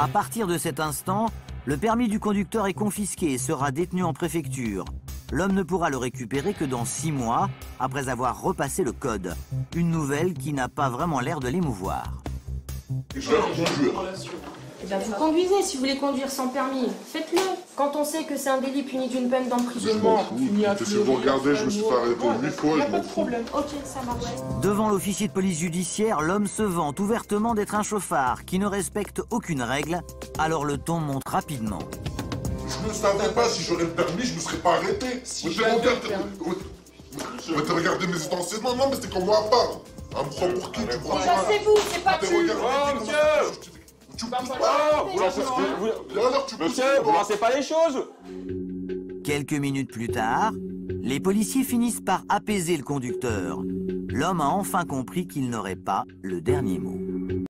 À partir de cet instant, le permis du conducteur est confisqué et sera détenu en préfecture. L'homme ne pourra le récupérer que dans six mois, après avoir repassé le code. Une nouvelle qui n'a pas vraiment l'air de l'émouvoir. Je vais reconduire. Eh bien, vous conduisez si vous voulez conduire sans permis. Faites-le. Quand on sait que c'est un délit puni d'une peine d'emprisonnement. Si vous regardez, je me suis fait arrêter huit fois, je m'en fous. Ok, ça marche. Devant l'officier de police judiciaire, l'homme se vante ouvertement d'être un chauffard qui ne respecte aucune règle, alors le ton monte rapidement. Je ne savais pas si j'aurais le permis, je ne me serais pas arrêté. Si Mais t'as regardé mes anciennement Non, mais c'était comme moi à part. Un me prend pour qui Tu prends Ça, c'est vous, c'est pas tu. Oh, monsieur Tu- Oh, pas monsieur, vous lancez pas les choses Quelques minutes plus tard, les policiers finissent par apaiser le conducteur. L'homme a enfin compris qu'il n'aurait pas le dernier mot.